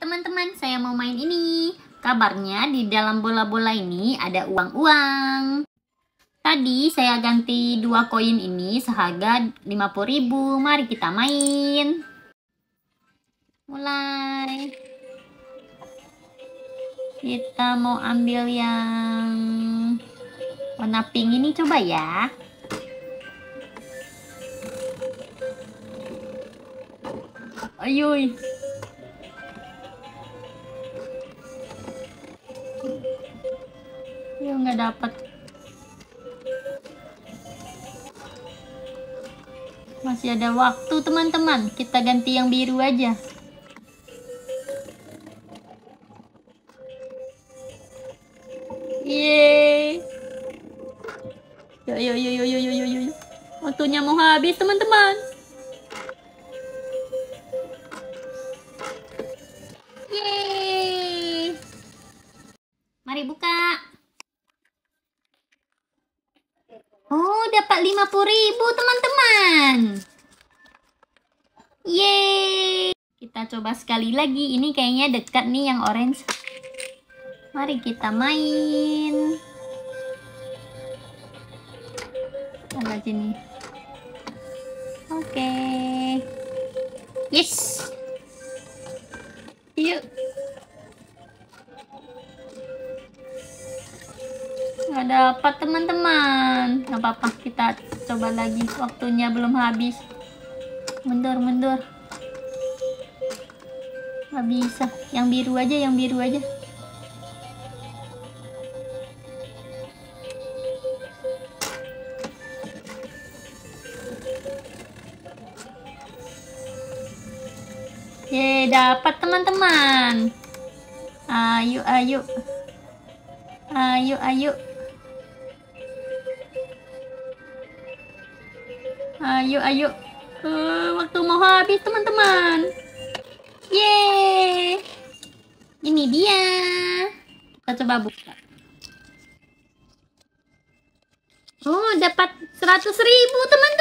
teman-teman, saya mau main ini. Kabarnya di dalam bola-bola ini ada uang-uang. Tadi saya ganti dua koin ini seharga 50.000. Mari kita main. Mulai. Kita mau ambil yang warna pink ini coba ya. Ayuy. Nggak dapat. Masih ada waktu teman-teman. Kita ganti yang biru aja. Yeay. Yo yo yo yo yo yo yo. Waktunya mau habis teman-teman. Yeay. Oh, dapat 50.000 teman-teman. Yeay. Kita coba sekali lagi. Ini kayaknya dekat nih yang orange. Mari kita main. Ada sini. Oke. Yes. Yuk. Nggak dapat teman-teman. Nggak apa-apa, kita coba lagi. Waktunya belum habis. Mundur, mundur. Nggak bisa. Yang biru aja, yang biru aja. Ye, dapat teman-teman. Ayo, ayo. Ayo, ayo. Ayo, ayo. Uh, waktu mau habis, teman-teman. Yeay. Ini dia. Kita coba buka. Oh, dapat 100 ribu, teman-teman.